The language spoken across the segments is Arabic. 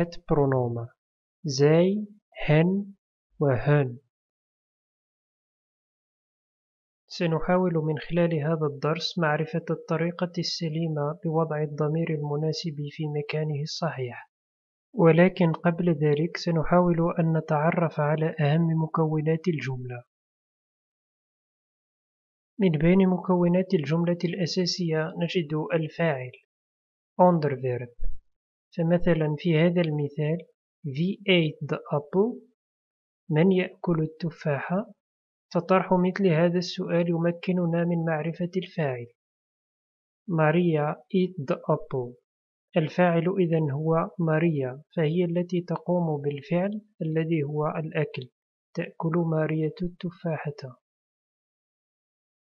het pronomen zij, hen وهن سنحاول من خلال هذا الدرس معرفة الطريقة السليمة لوضع الضمير المناسب في مكانه الصحيح. ولكن قبل ذلك سنحاول أن نتعرف على أهم مكونات الجملة. من بين مكونات الجملة الأساسية نجد الفاعل underverb. فمثلا في هذا المثال We ate the apple من يأكل التفاحة فطرح مثل هذا السؤال يمكننا من معرفة الفاعل. ماريا eat the apple. الفاعل إذن هو ماريا فهي التي تقوم بالفعل الذي هو الأكل. تأكل ماريا التفاحة.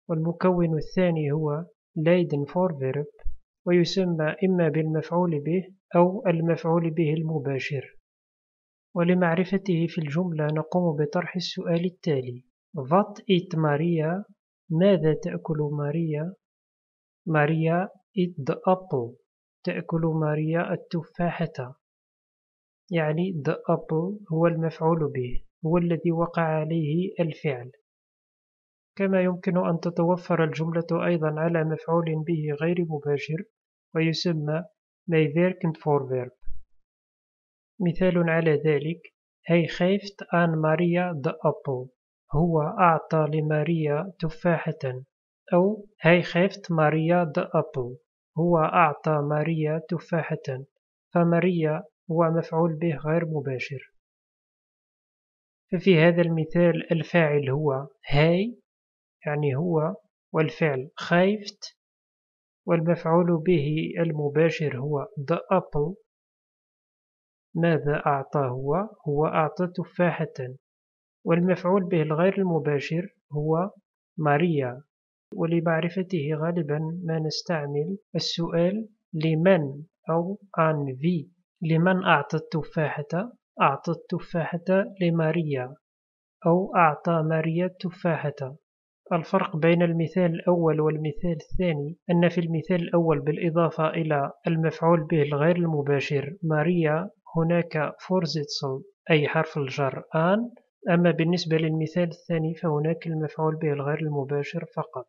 والمكون الثاني هو leiden for verb. ويسمى إما بالمفعول به أو المفعول به المباشر. ولمعرفته في الجملة نقوم بطرح السؤال التالي. What eat ماريا؟ ماذا تأكل ماريا؟ ماريا eat the apple. تأكل ماريا التفاحة. يعني the apple هو المفعول به هو الذي وقع عليه الفعل. كما يمكن أن تتوفر الجملة أيضا على مفعول به غير مباشر. ويسمى meewerkend voorwerp مثال على ذلك هي خيفت آن ماريا د أبل هو أعطى لماريا تفاحة. أو هي خيفت ماريا د أبل هو أعطى ماريا تفاحة. فماريا هو مفعول به غير مباشر. ففي هذا المثال الفاعل هو هاي يعني هو والفعل خيفت والمفعول به المباشر هو the apple ماذا أعطى هو؟ هو أعطى تفاحة والمفعول به الغير المباشر هو ماريا ولمعرفته غالبا ما نستعمل السؤال لمن? أو عن في لمن أعطى التفاحة؟ أعطى التفاحة لماريا أو أعطى ماريا التفاحة الفرق بين المثال الأول والمثال الثاني أن في المثال الأول بالإضافة إلى المفعول به الغير المباشر ماريا هناك فورزيتسل أي حرف الجر آن. أما بالنسبة للمثال الثاني فهناك المفعول به الغير المباشر فقط.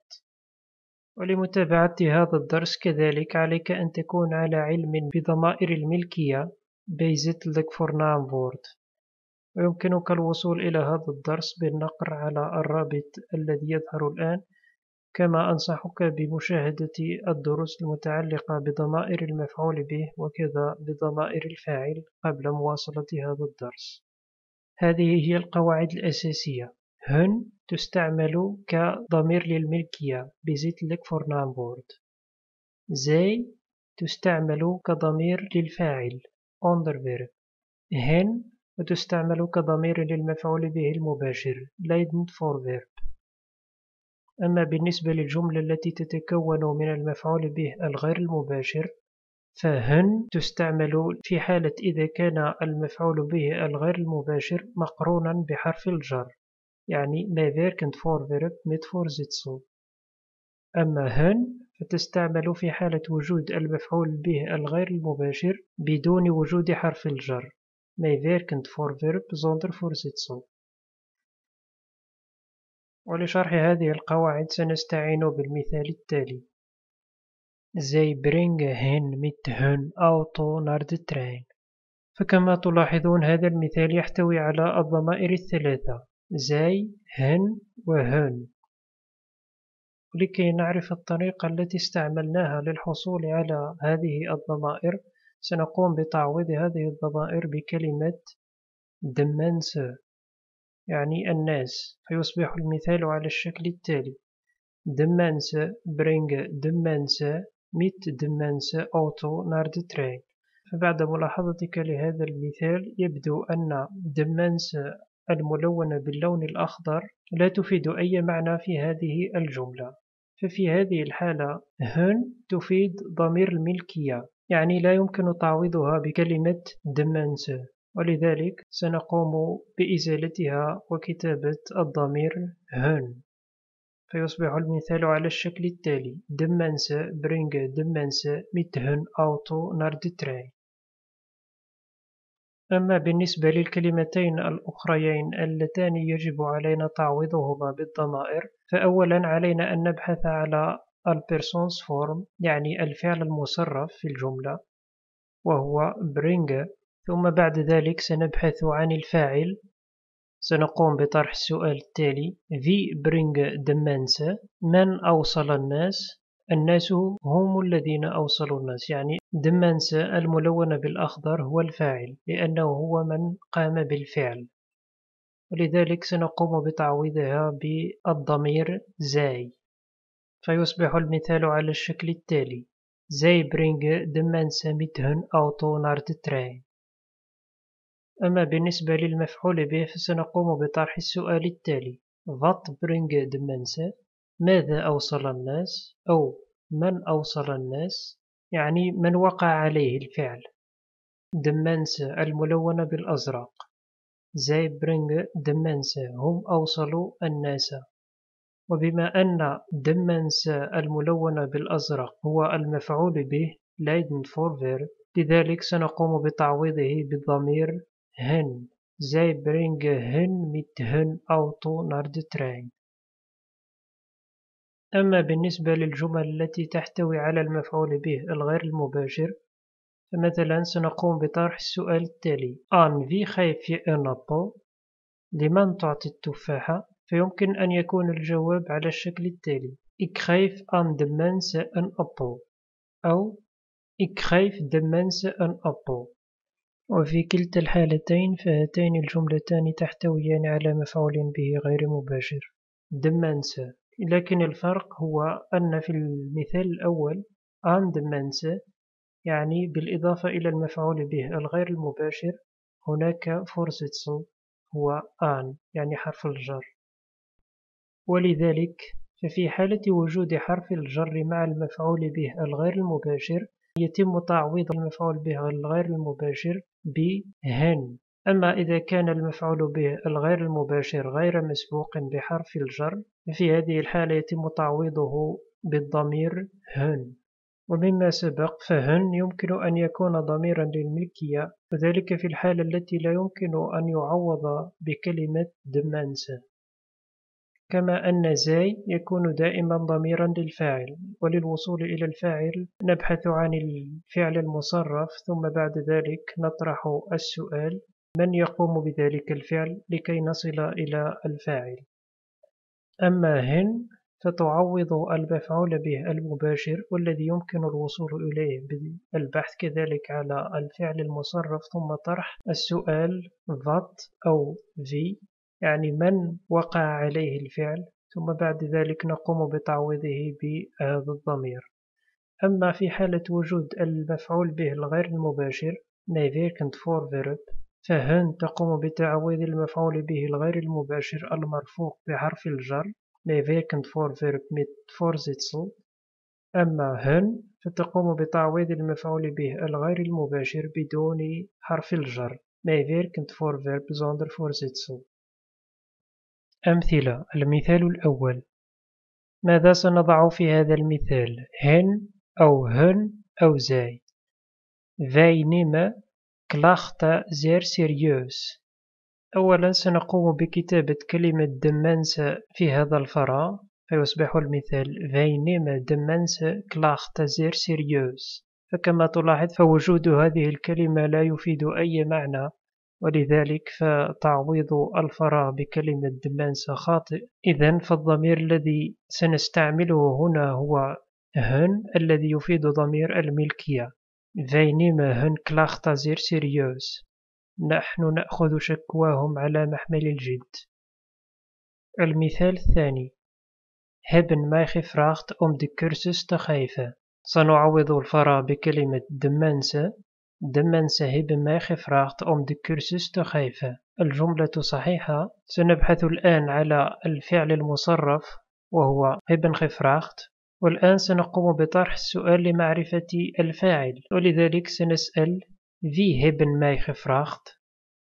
ولمتابعة هذا الدرس كذلك عليك أن تكون على علم بضمائر الملكية. lijk voornaamwoord ويمكنك الوصول إلى هذا الدرس بالنقر على الرابط الذي يظهر الآن. كما أنصحك بمشاهدة الدروس المتعلقة بضمائر المفعول به وكذا بضمائر الفاعل قبل مواصلة هذا الدرس. هذه هي القواعد الأساسية. hun تستعمل كضمير للملكية bezittelijk voornaamwoord زي تستعمل كضمير للفاعل underverb. هن وتستعمل كضمير للمفعول به المباشر. Leidend for verb. أما بالنسبة للجملة التي تتكون من المفعول به الغير المباشر فهن تستعمل في حالة إذا كان المفعول به الغير المباشر مقرونا بحرف الجر يعني meewerkend voorwerp met voorzitsel أما هن فتستعمل في حالة وجود المفعول به الغير المباشر بدون وجود حرف الجر. Meewerkend voorwerp zonder voorzitsel. ولشرح هذه القواعد سنستعين بالمثال التالي. Brengen hen met hun auto naar de trein. فكما تلاحظون هذا المثال يحتوي على الضمائر الثلاثة. زي hun و hen لكي نعرف الطريقة التي استعملناها للحصول على هذه الضمائر سنقوم بتعويض هذه الضمائر بكلمة de mensen يعني الناس. فيصبح المثال على الشكل التالي. دمنس برينغ دمنس ميت دمنس أوتو نارد ترين فبعد ملاحظتك لهذا المثال يبدو أن de mensen الملونة باللون الأخضر لا تفيد أي معنى في هذه الجملة. ففي هذه الحالة hun تفيد ضمير الملكية. يعني لا يمكن تعويضها بكلمة de mensen ولذلك سنقوم بإزالتها وكتابة الضمير hun فيصبح المثال على الشكل التالي دمنس برينغ دمنس متهن أوتو نارد ترين أما بالنسبة للكلمتين الأخريين اللتان يجب علينا تعويضهما بالضمائر فأولا علينا أن نبحث على ال persoonsvorm يعني الفعل المصرف في الجملة وهو brengen. ثم بعد ذلك سنبحث عن الفاعل. سنقوم بطرح السؤال التالي wie brengen de mensen من أوصل الناس؟ الناس هم الذين أوصلوا الناس يعني de mensen الملونة بالأخضر هو الفاعل لأنه هو من قام بالفعل. ولذلك سنقوم بتعويضها بالضمير zij. فيصبح المثال على الشكل التالي zij brengen de mensen met hun auto naar de trein أما بالنسبة للمفعول به فسنقوم بطرح السؤال التالي brengen de mensen؟ ماذا أوصل الناس؟ أو من أوصل الناس؟ يعني من وقع عليه الفعل mensen الملونة بالأزرق brengen de mensen هم أوصلوا الناس وبما أن mensen الملونة بالأزرق هو المفعول به leiden voorwerp لذلك سنقوم بتعويضه بالضمير hen. Zij brengen hen met hun auto naar de trein. أما بالنسبة للجمل التي تحتوي على المفعول به الغير المباشر فمثلا سنقوم بطرح السؤال التالي أن في خيف أن أبو لمن تعطي التفاحة فيمكن أن يكون الجواب على الشكل التالي. Ik geef aan de mensen een appel أو Ik geef de mensen een appel وفي كلتا الحالتين فهاتين الجملتان تحتويان على مفعول به غير مباشر. دمانسة لكن الفرق هو أن في المثال الأول أن دمانسة يعني بالإضافة إلى المفعول به الغير المباشر هناك فرصة هو آن يعني حرف الجر. ولذلك ففي حالة وجود حرف الجر مع المفعول به الغير المباشر يتم تعويض المفعول به الغير المباشر بهن. أما إذا كان المفعول به الغير المباشر غير مسبوق بحرف الجر في هذه الحالة يتم تعويضه بالضمير هن. ومما سبق فهن يمكن أن يكون ضميرا للملكية وذلك في الحالة التي لا يمكن أن يعوض بكلمة دمانسة كما أن زاي يكون دائما ضميرا للفاعل وللوصول إلى الفاعل نبحث عن الفعل المصرف ثم بعد ذلك نطرح السؤال من يقوم بذلك الفعل لكي نصل إلى الفاعل؟ أما hen فتعوض المفعول به المباشر والذي يمكن الوصول إليه بالبحث كذلك على الفعل المصرف ثم طرح السؤال wat أو wie يعني من وقع عليه الفعل ثم بعد ذلك نقوم بتعويضه بهذا الضمير. أما في حالة وجود المفعول به الغير المباشر meewerkend voorwerp ف hen تقوم بتعويض المفعول به الغير المباشر المرفوع بحرف الجر meewerkend voorwerp met voorzetsel أما hun فتقوم بتعويض المفعول به الغير المباشر بدون حرف الجر meewerkend voorwerp zonder voorzetsel أمثلة. المثال الأول. ماذا سنضع في هذا المثال؟ hen أو hun أو zij. Wij klachten zeer serieus. أولا سنقوم بكتابة كلمة دمانسة في هذا الفراغ. فيصبح المثال Wij nemen klachten zeer serieus. فكما تلاحظ فوجود هذه الكلمة لا يفيد أي معنى. ولذلك فتعويض الفراغ بكلمة دمانسة خاطئ إذا فالضمير الذي سنستعمله هنا هو هن الذي يفيد ضمير الملكية hun klachten zeer serieus. نحن نأخذ شكواهم على محمل الجد. المثال الثاني hebben mij gevraagd om de cursus te. سنعوض الفراغ بكلمة mensen De mensen hebben mij gevraagd om de cursus te geven. الجملة صحيحة. سنبحث الآن على الفعل المصرف وهو hebben gevraagd. والآن سنقوم بطرح السؤال لمعرفة الفاعل. ولذلك سنسأل wie hebben mij gevraagd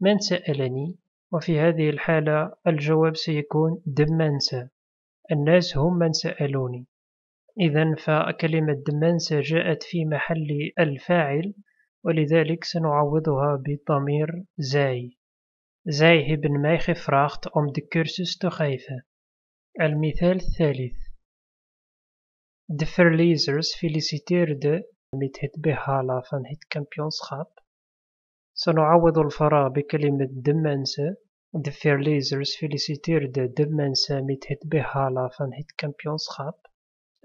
من سألني؟ وفي هذه الحالة الجواب سيكون mensen الناس هم من سألوني. إذا فكلمة mensen جاءت في محل الفاعل. ولذلك سنعوضها بضمير زاي. زاي هبن مايخي فراخت أم دي كيرسوس تخيفة المثال الثالث. de verliezers feliciteerden met het behalen van het kampioenschap. سنعوض الفراغ بكلمة de mensen. de verliezers feliciteerden de mensen met het behalen van het kampioenschap.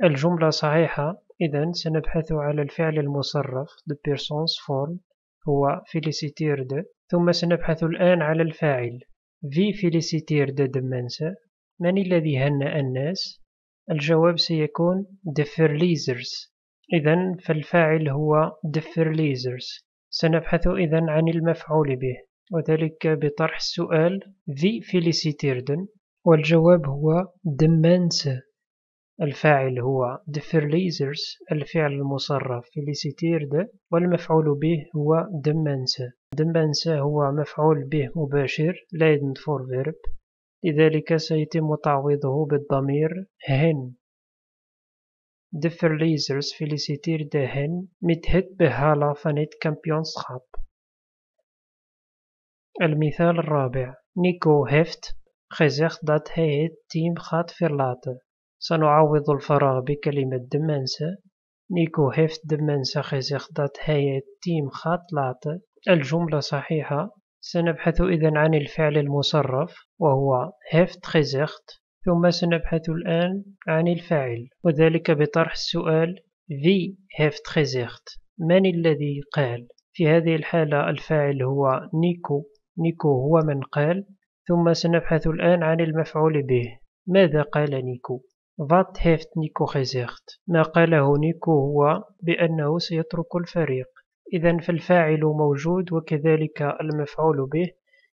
الجملة صحيحة. إذا سنبحث على الفعل المصرف de persoonsvorm هو feliciteerde ثم سنبحث الآن على الفاعل في feliciteerde de mensen من الذي هنأ الناس؟ الجواب سيكون de verliezers إذا فالفاعل هو de verliezers سنبحث إذا عن المفعول به وذلك بطرح السؤال في feliciteerden والجواب هو de الفاعل هو de ver de verliezers الفعل المصرف feliciteerden والمفعول به هو de mensen de mensen هو مفعول به مباشر lijdend voorwerp لذلك سيتم تعويضه بالضمير hen de verliezers feliciteerden hen met het behalen van het kampioenschap. المثال الرابع. Nico heeft gezegd dat hij het team gaat verlaten سنعوض الفراغ بكلمة mensen. Nico gezegd dat hij het team gaat verlaten. الجملة صحيحة سنبحث إذا عن الفعل المصرف وهو heeft gezegd ثم سنبحث الآن عن الفاعل وذلك بطرح السؤال wie heeft gezegd من الذي قال في هذه الحالة الفاعل هو نيكو نيكو هو من قال ثم سنبحث الآن عن المفعول به ماذا قال نيكو Wat heeft Nico gezegd. ما قاله نيكو هو بأنه سيترك الفريق. إذا فالفاعل موجود وكذلك المفعول به.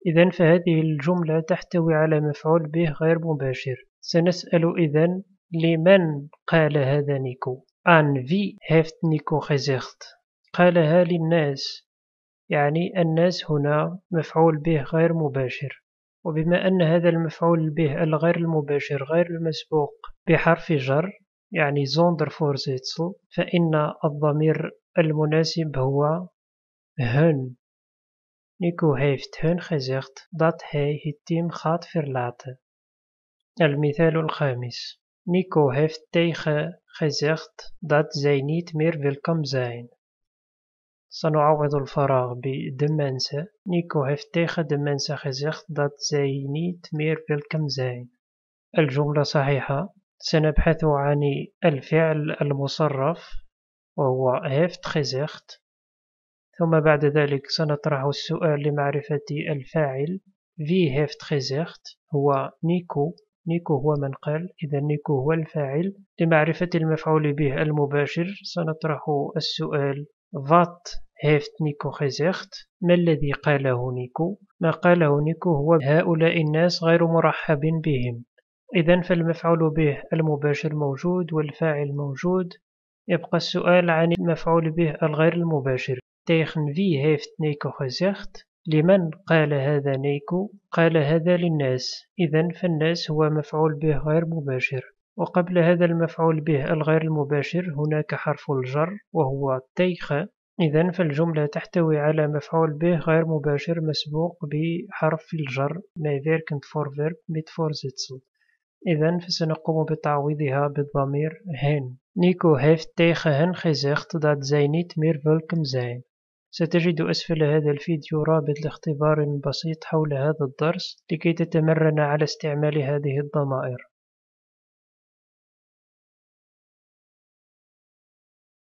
إذا فهذه الجملة تحتوي على مفعول به غير مباشر. سنسأل إذا لمن قال هذا نيكو؟ أن في هيفت نيكو gezegd. قالها للناس يعني الناس هنا مفعول به غير مباشر. وبما أن هذا المفعول به الغير المباشر غير المسبوق بحرف جر يعني زوندر فورزيتسل فإن الضمير المناسب هو هن heeft hun gezegd dat hij het team gaat verlaten. المثال الخامس heeft tegen gezegd dat zij niet meer welkom zijn. سنعوض الفراغ بde mensen. Nico heeft tegen de mensen gezegd dat zij. الجملة صحيحة. سنبحث عن الفعل المصرف وهو heeft gezegd ثم بعد ذلك سنطرح السؤال لمعرفة الفاعل في heeft gezegd هو نيكو. نيكو هو من قال. إذا نيكو هو الفاعل. لمعرفة المفعول به المباشر سنطرح السؤال wat heeft Nico gezegd ما الذي قاله نيكو؟ ما قاله نيكو هو هؤلاء الناس غير مرحب بهم. إذا فالمفعول به المباشر موجود والفاعل موجود. يبقى السؤال عن المفعول به الغير المباشر. tegen wie heeft نيكو gezegd لمن قال هذا نيكو؟ قال هذا للناس. إذا فالناس هو مفعول به غير مباشر. وقبل هذا المفعول به الغير المباشر هناك حرف الجر وهو تيخ. إذا فالجملة تحتوي على مفعول به غير مباشر مسبوق بحرف الجر. Meewerkend voorwerp met voorzetsel إذا فسنقوم بتعويضها بالضمير hen نيكو tegen hen gezegd dat zij niet meer welkom zijn. ستجد أسفل هذا الفيديو رابط لاختبار بسيط حول هذا الدرس لكي تتمرن على استعمال هذه الضمائر.